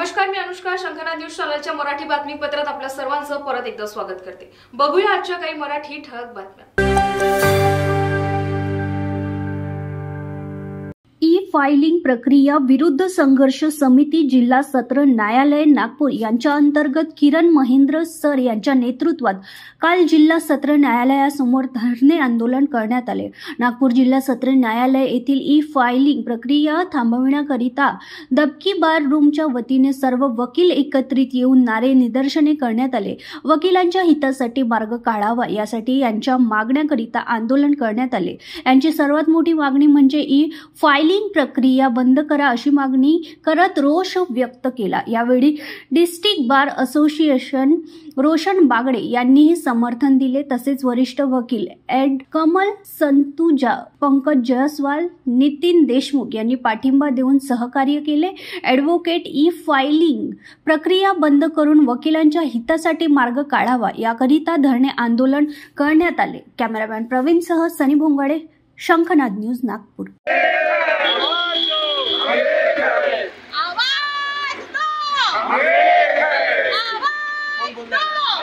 नमस्कार मी अनुष्का शंखना न्यूज चॅनलच्या मराठी बातमीपत्रात आपल्या सर्वांचं परत एकदा स्वागत करते. बघूया आजच्या काही मराठी ठळक बातम्या. फायलिंग प्रक्रिया विरुद्ध संघर्ष समिती जिल्हा सत्र न्यायालय नागपूर यांच्या अंतर्गत किरण महेंद्र सर यांच्या नेतृत्वात काल जिल्हा सत्र न्यायालयासमोर धरणे आंदोलन करण्यात आले. नागपूर जिल्हा सत्र न्यायालय येथील ई फायलिंग प्रक्रिया थांबविण्याकरिता दबकी बार रूमच्या वतीने सर्व वकील एकत्रित येऊन नारे निदर्शने करण्यात आले. वकिलांच्या हितासाठी मार्ग काढावा यासाठी यांच्या मागण्याकरिता आंदोलन करण्यात आले. यांची सर्वात मोठी मागणी म्हणजे ई फायलिंग प्रक्रिया बंद करा अशी मागणी करत रोष व्यक्त केला. यावेळी district bar association Roshan Bagde यांनीही समर्थन दिले. तसेच वरिष्ठ वकील एड कमल संतुजा पंकज जयस्वाल नितीन देशमुख यांनी पाठिंबा देऊन सहकार्य केले. ॲडव्होकेट ई फायलिंग प्रक्रिया बंद करून वकिलांच्या हितासाठी मार्ग काढावा याकरिता धरणे आंदोलन करण्यात आले. कॅमेरामॅन प्रवीणसह सनी भोंगाडे शंखनाद न्यूज नागपूर.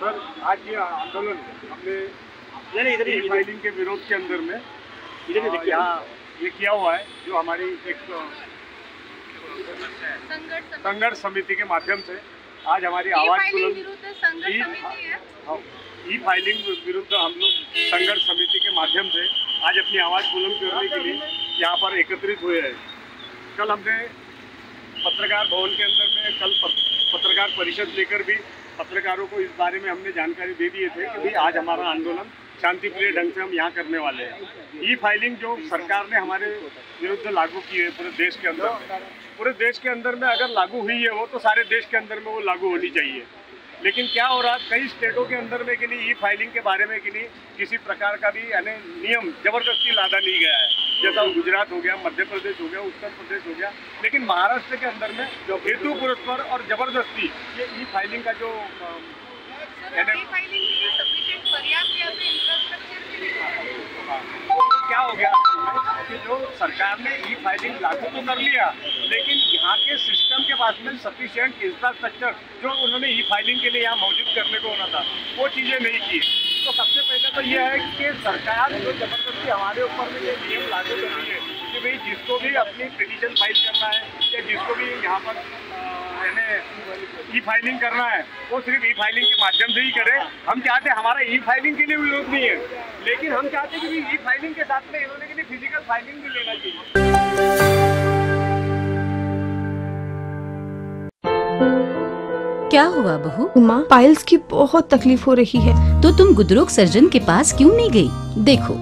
सर आज ये आंदोलन हमने ई फाइलिंग के विरोध के अंदर में अ, यहाँ ये किया हुआ है जो हमारी एक संघर्ष समिति। के माध्यम से आज हमारी आवाज़ बुलंद ई फाइलिंग विरुद्ध हम लोग संघर्ष समिति के माध्यम से आज अपनी आवाज़ बुलंद करने के लिए यहाँ पर एकत्रित हुए हैं। कल हमने पत्रकार भवन के अंदर में कल पत्रकार परिषद लेकर भी पत्रकारों को इस बारे में हमने जानकारी दे दिए थे कि भाई आज हमारा आंदोलन शांतिप्रिय ढंग से हम यहाँ करने वाले हैं। ई फाइलिंग जो सरकार ने हमारे विरुद्ध लागू की है पूरे देश के अंदर पूरे देश के अंदर में अगर लागू हुई है वो तो सारे देश के अंदर में वो लागू होनी चाहिए। लेकिन क्या हो रहा कई स्टेटों के अंदर में कि नहीं ई फाइलिंग के बारे में कि नहीं किसी प्रकार का भी यानी नियम ज़बरदस्ती लादा नहीं गया है। जैसा गुजरात हो गया मध्य प्रदेश हो गया उत्तर प्रदेश हो गया लेकिन महाराष्ट्र के अंदर में जो हेतु पुरस्पर और ज़बरदस्ती ये ई फाइलिंग का जो के लिए क्या हो गया? जो सरकार ने ई फाइलिंग लागू तो कर लिया, लेकिन यहाँ के सिस्टम के पास में सफिशियंट इंफ्रास्ट्रक्चर जो उन्होंने ई फाइलिंग के लिए यहाँ मौजूद करने को होना था, वो चीज़ें नहीं की। तो सबसे पहले तो यह है कि सरकार जो ज़बरदस्ती हमारे ऊपर में ये नियम लागू कर रही है कि भाई जिसको भी अपनी पिटीशन फ़ाइल करना है या जिसको भी यहाँ पर ई फाइलिंग करना है। वो सिर्फ़ ई फाइलिंग के माध्यम से ही करे। हम चाहते हैं हमारा ई फाइलिंग के लिए विरोध नहीं है। लेकिन हम चाहते हैं कि ई फाइलिंग के साथ में इन्होंने के लिए फ़िज़िकल फाइलिंग भी लेना चाहिए। क्या हुआ बहू? माँ पाइल्स की बहुत तकलीफ़ हो रही है। तो तुम गुदरोग सर्जन के पास क्यों नहीं गई? देखो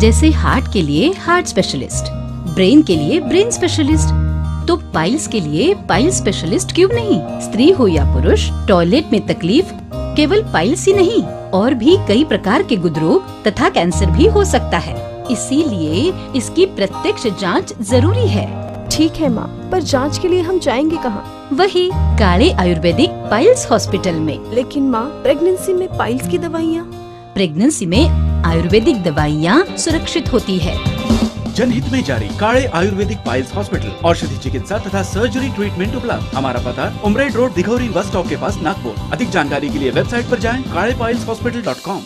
जैसे हार्ट के लिए हार्ट स्पेशलिस्ट ब्रेन के लिए ब्रेन स्पेशलिस्ट तो पाइल्स के लिए पाइल स्पेशलिस्ट क्यों नहीं? स्त्री हो या पुरुष टॉयलेट में तकलीफ़ केवल पाइल्स ही नहीं और भी कई प्रकार के गुदरोग तथा कैंसर भी हो सकता है। इसीलिए इसकी प्रत्यक्ष जाँच ज़रूरी है। ठीक है माँ पर जाँच के लिए हम जाएँगे कहाँ? वही काले आयुर्वेदिक पाइल्स हॉस्पिटल में। लेकिन माँ प्रेगनेंसी में पाइल्स की दवाइयाँ? प्रेगनेंसी में आयुर्वेदिक दवाइयाँ सुरक्षित होती है। जनहित में जारी काले आयुर्वेदिक पाइल्स हॉस्पिटल, औषधि चिकित्सा तथा सर्जरी ट्रीटमेंट उपलब्ध। हमारा पता, Umred road, Dighori bus stop के पास नागपुर। अधिक जानकारी के लिए वेबसाइट आरोप जाए काले पाइल्स हॉस्पिटल डॉट कॉम